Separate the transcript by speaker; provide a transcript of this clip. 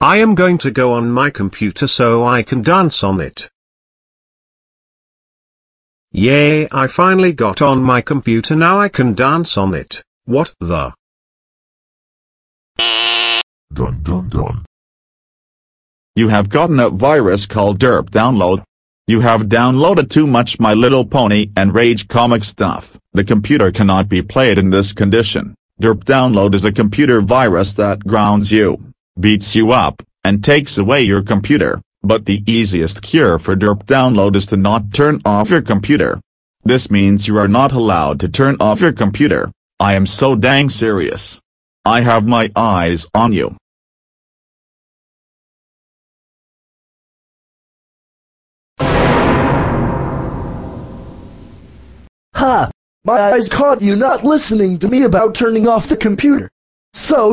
Speaker 1: I am going to go on my computer so I can dance on it. Yay I finally got on my computer now I can dance on it, what the?
Speaker 2: Dun dun dun.
Speaker 3: You have gotten a virus called Derp Download. You have downloaded too much My Little Pony and Rage comic stuff. The computer cannot be played in this condition. Derp Download is a computer virus that grounds you, beats you up, and takes away your computer, but the easiest cure for Derp Download is to not turn off your computer. This means you are not allowed to turn off your computer. I am so dang serious. I have my eyes on you.
Speaker 4: Ha! My eyes caught you not listening to me about turning off the computer. So,